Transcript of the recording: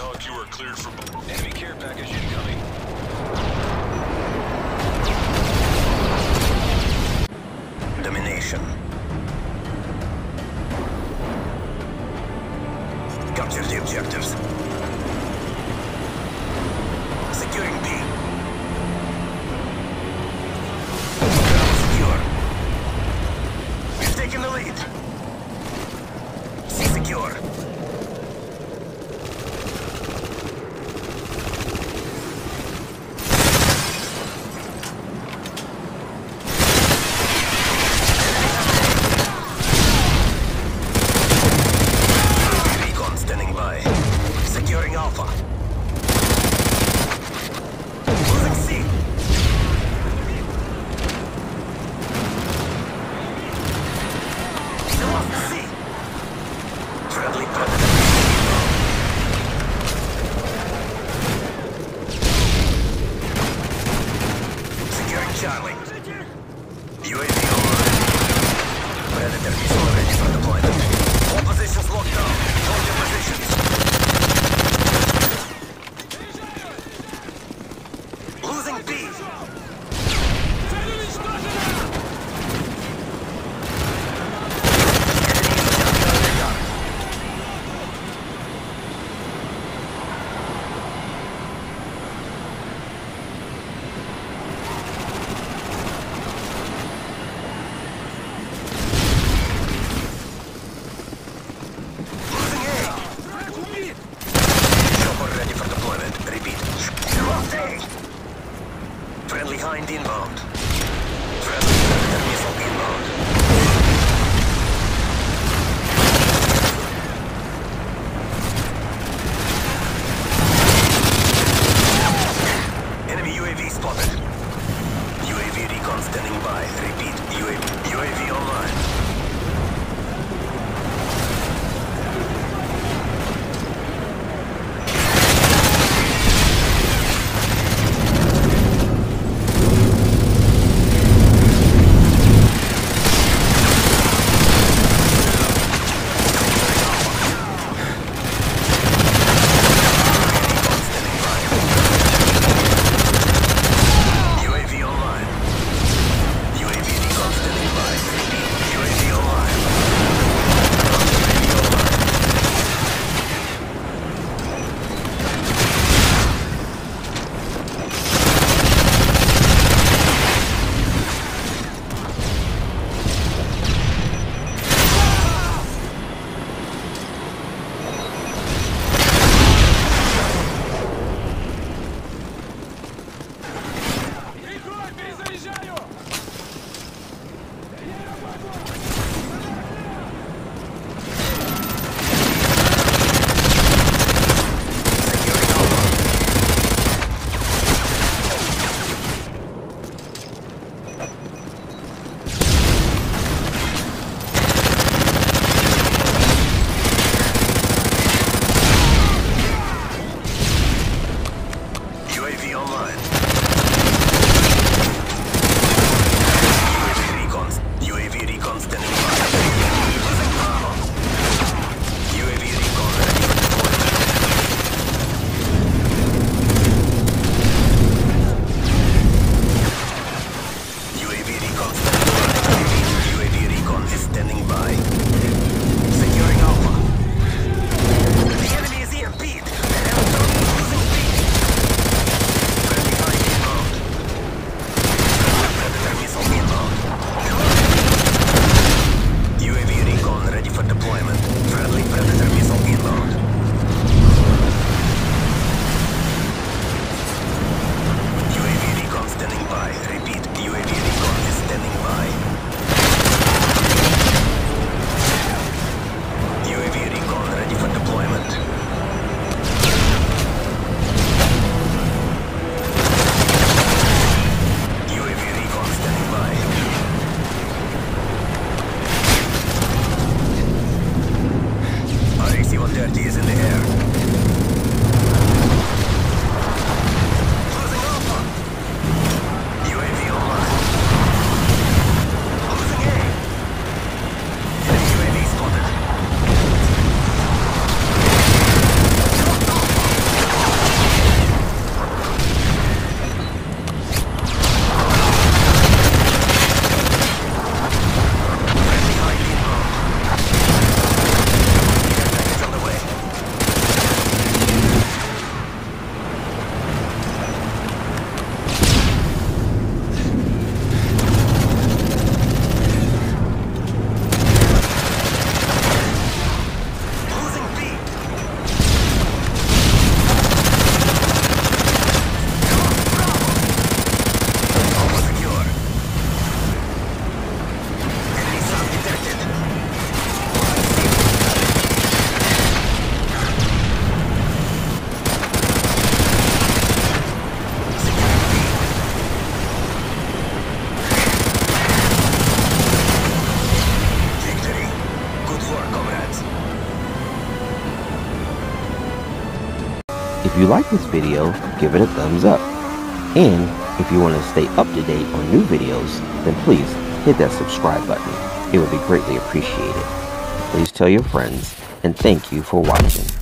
Nighthawk, you are cleared for... Enemy care package fuck Friendly Hind inbound. Friendly enemy fog inbound. If you like this video, give it a thumbs up. And if you want to stay up to date on new videos, then please hit that subscribe button. It would be greatly appreciated. Please tell your friends, and thank you for watching.